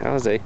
How's he?